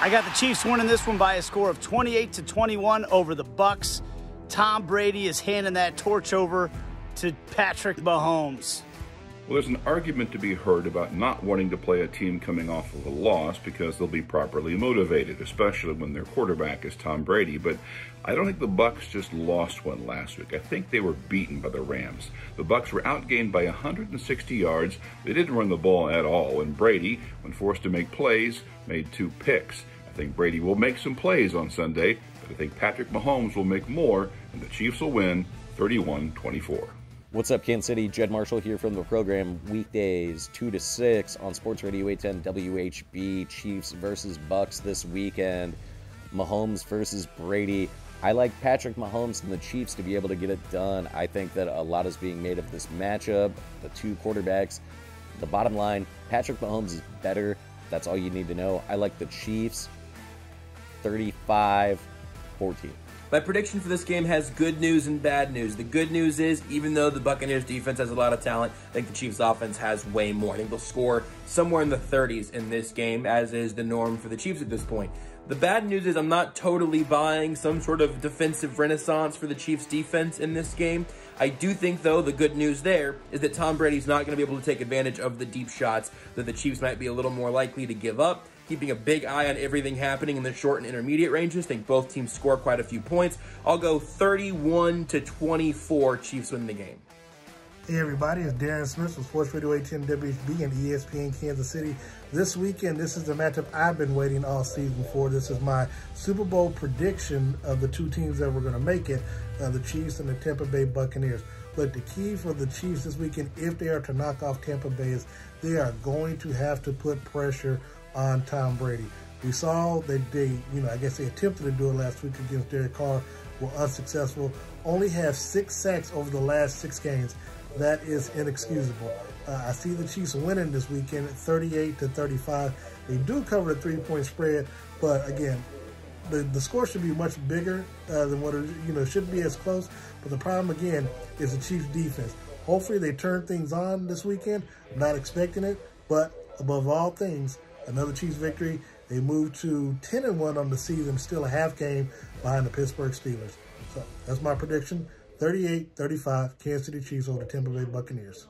I got the Chiefs winning this one by a score of 28 to 21 over the Bucs. Tom Brady is handing that torch over to Patrick Mahomes. Well, there's an argument to be heard about not wanting to play a team coming off of a loss because they'll be properly motivated, especially when their quarterback is Tom Brady. But I don't think the Bucs just lost one last week. I think they were beaten by the Rams. The Bucs were outgained by 160 yards. They didn't run the ball at all, and Brady, when forced to make plays, made two picks. I think Brady will make some plays on Sunday, but I think Patrick Mahomes will make more, and the Chiefs will win 31-24. What's up, Kansas City? Jed Marshall here from the program. Weekdays, 2 to 6 on Sports Radio 810 WHB. Chiefs versus Bucs this weekend. Mahomes versus Brady. I like Patrick Mahomes and the Chiefs to be able to get it done. I think that a lot is being made of this matchup, the two quarterbacks. The bottom line Patrick Mahomes is better. That's all you need to know. I like the Chiefs 35 14. My prediction for this game has good news and bad news. The good news is, even though the Buccaneers defense has a lot of talent, I think the Chiefs offense has way more. I think they'll score somewhere in the 30s in this game, as is the norm for the Chiefs at this point. The bad news is I'm not totally buying some sort of defensive renaissance for the Chiefs defense in this game. I do think, though, the good news there is that Tom Brady's not going to be able to take advantage of the deep shots that the Chiefs might be a little more likely to give up keeping a big eye on everything happening in the short and intermediate ranges. think both teams score quite a few points. I'll go 31 to 24. Chiefs win the game. Hey everybody, it's Darren Smith from Sports Radio 810 WHB and ESPN Kansas City. This weekend, this is the matchup I've been waiting all season for. This is my Super Bowl prediction of the two teams that were going to make it, uh, the Chiefs and the Tampa Bay Buccaneers. But the key for the Chiefs this weekend, if they are to knock off Tampa Bay, is they are going to have to put pressure on Tom Brady. We saw that they, you know, I guess they attempted to do it last week against Derek Carr, were unsuccessful. Only have six sacks over the last six games. That is inexcusable. Uh, I see the Chiefs winning this weekend at 38 to 35. They do cover the three-point spread, but again, the, the score should be much bigger uh, than what it, you know, shouldn't be as close. But the problem, again, is the Chiefs defense. Hopefully they turn things on this weekend. I'm not expecting it, but above all things, another Chiefs victory. They move to 10 and 1 on the season, still a half game behind the Pittsburgh Steelers. So that's my prediction 38 35, Kansas City Chiefs over the Tampa Bay Buccaneers.